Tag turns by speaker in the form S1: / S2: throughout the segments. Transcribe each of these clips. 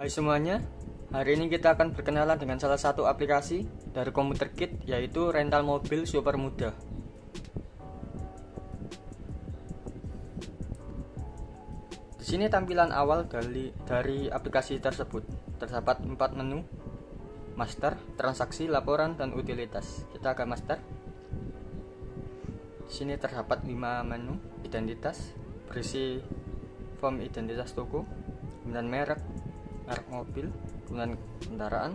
S1: Hai semuanya, hari ini kita akan berkenalan dengan salah satu aplikasi dari Komputer Kit yaitu rental mobil super mudah. Di sini tampilan awal dari, dari aplikasi tersebut terdapat empat menu master, transaksi, laporan, dan utilitas. Kita ke master. Di sini terdapat 5 menu identitas berisi form identitas toko, kemudian merek, merek mobil, kemudian kendaraan,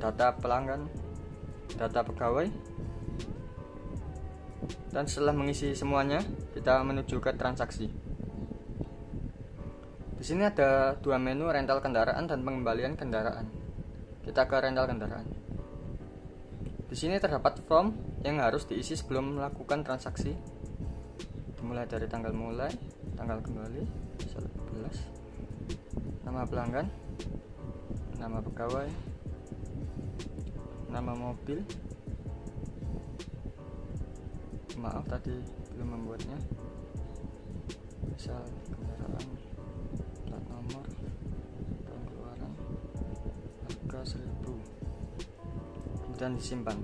S1: data pelanggan, data pegawai, dan setelah mengisi semuanya, kita menuju ke transaksi. Di sini ada dua menu rental kendaraan dan pengembalian kendaraan. Kita ke rental kendaraan. Di sini terdapat form yang harus diisi sebelum melakukan transaksi. Dimulai dari tanggal mulai, tanggal kembali, 11, nama pelanggan, nama pegawai, nama mobil. Maaf tadi belum membuatnya. Misal kendaraan plat nomor tahun keluaran harga 1000 kemudian disimpan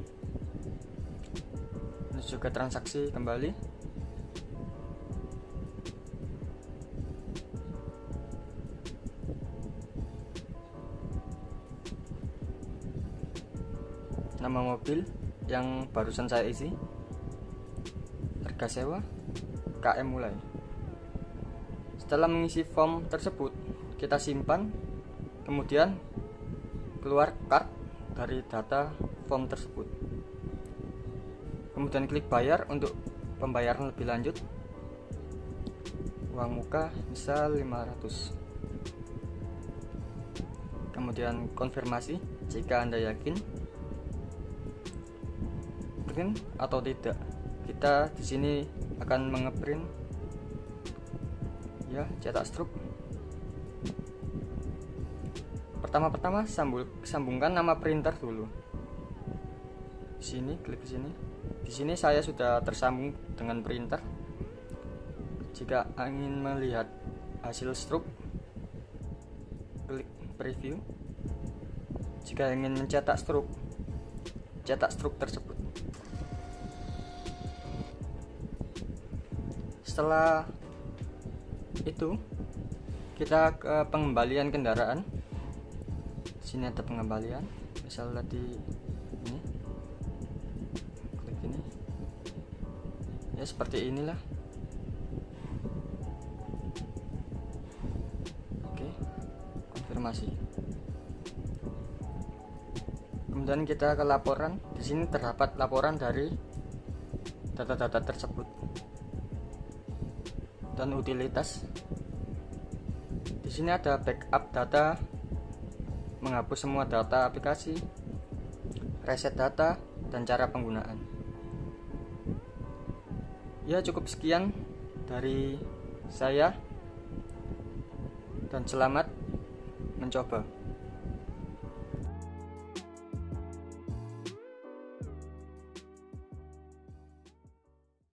S1: menuju ke transaksi kembali nama mobil yang barusan saya isi harga sewa KM mulai setelah mengisi form tersebut, kita simpan, kemudian keluar card dari data form tersebut. Kemudian klik bayar untuk pembayaran lebih lanjut. Uang muka misal 500. Kemudian konfirmasi jika Anda yakin print atau tidak. Kita di sini akan mengeprint ya cetak struk. Pertama-pertama sambung sambungkan nama printer dulu. Sini klik di sini. Di sini saya sudah tersambung dengan printer. Jika ingin melihat hasil struk klik preview. Jika ingin mencetak struk cetak struk tersebut setelah itu kita ke pengembalian kendaraan. Sini ada pengembalian. Misal tadi ini. Klik ini. Ya seperti inilah. Oke konfirmasi. Kemudian kita ke laporan. Di sini terdapat laporan dari data-data tersebut dan utilitas. Di sini ada backup data, menghapus semua data aplikasi, reset data, dan cara penggunaan. Ya, cukup sekian dari saya, dan selamat mencoba.